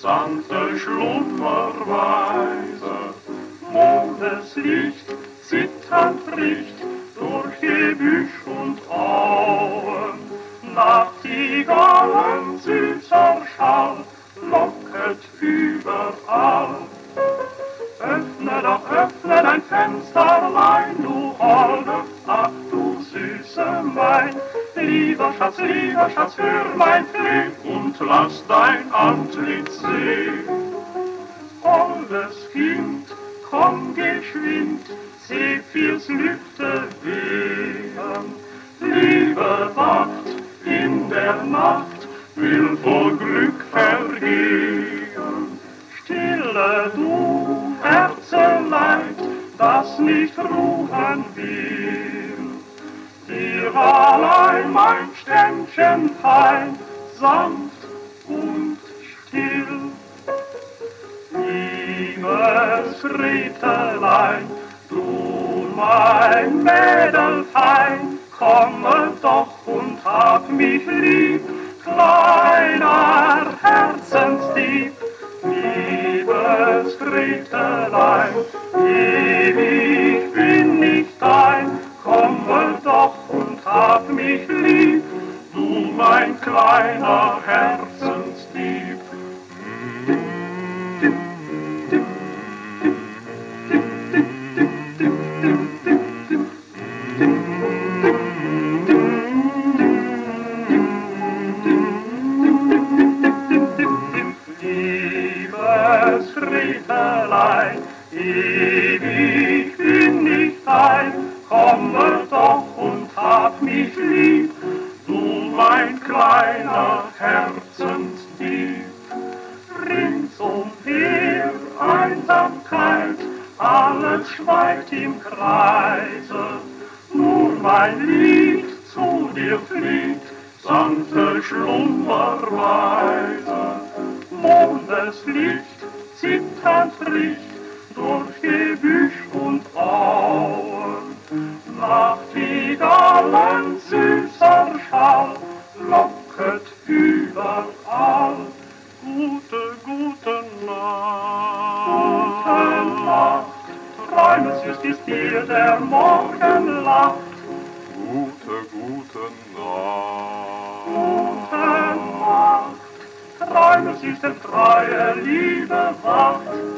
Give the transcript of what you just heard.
sanfte Schlummerweise. Mondeslicht zitternd bricht durch Gebüsch und Auen. Nachtigallen süßer Schall locket überall. Öffne doch, öffne dein Fensterlein, lieber Schatz, lieber Schatz, hör mein Fleh und lass dein Antlitz sehen. Holles Kind, komm geschwind, seh Zephyrs Lüfte wehen. Liebe wacht in der Nacht, will vor Glück vergehen. Stille du, Herzeleid, das nicht ruhen will. Fräulein, mein Ständchen fein, sanft und still. Liebes Rittelein, du mein Mädel fein, komme doch und hab mich lieb, kleiner Herz. lieb, du mein kleiner Herzensdieb. Liebes Friedelein, ewig bin ich dein, komme doch und hab mich lieb mein kleiner Herzensdieb. Ringsumher Einsamkeit, alles schweigt im Kreise. Nur mein Lied zu dir fliegt, sanfte Schlummerweise. Mondeslicht, zitternd Licht, gute, gute Nacht. Gute Nacht, träume süß ist dir der Morgen lacht. Gute, gute Nacht. Gute Nacht, träume süß der treue Liebe wacht.